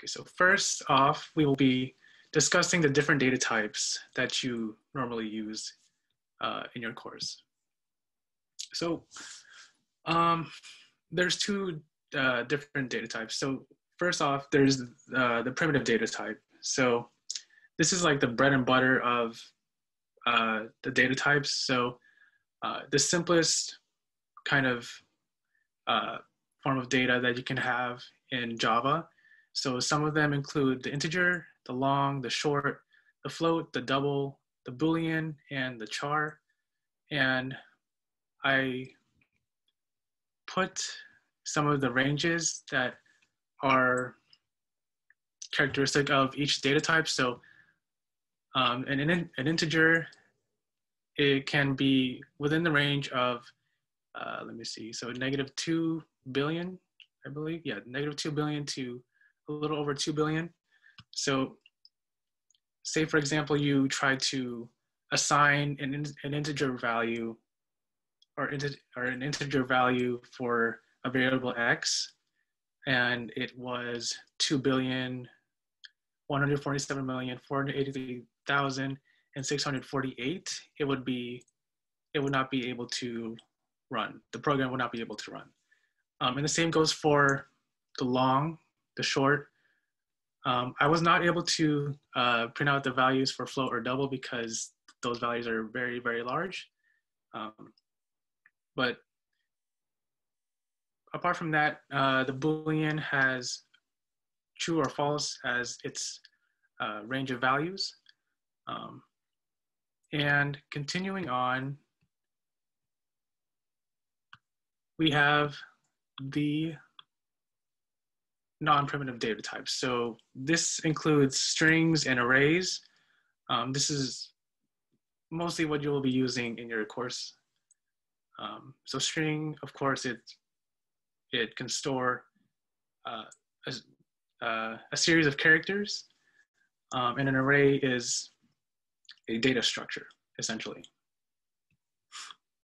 Okay, so first off, we will be discussing the different data types that you normally use uh, in your course. So um, there's two uh, different data types. So first off, there's uh, the primitive data type. So this is like the bread and butter of uh, the data types. So uh, the simplest kind of uh, form of data that you can have in Java. So some of them include the integer, the long, the short, the float, the double, the boolean, and the char. And I put some of the ranges that are characteristic of each data type. So um, an, an integer, it can be within the range of, uh, let me see, so negative 2 billion, I believe. Yeah, negative 2 billion to a little over 2 billion. So say, for example, you try to assign an, an integer value or, or an integer value for a variable x, and it was 2 billion, 147 million, 483,000, and 648, it would be, it would not be able to run. The program would not be able to run. Um, and the same goes for the long, the short. Um, I was not able to uh, print out the values for float or double because those values are very, very large. Um, but apart from that, uh, the Boolean has true or false as its uh, range of values. Um, and continuing on, we have the non-primitive data types. So this includes strings and arrays. Um, this is mostly what you will be using in your course. Um, so string, of course, it, it can store uh, a, uh, a, series of characters, um, and an array is a data structure, essentially.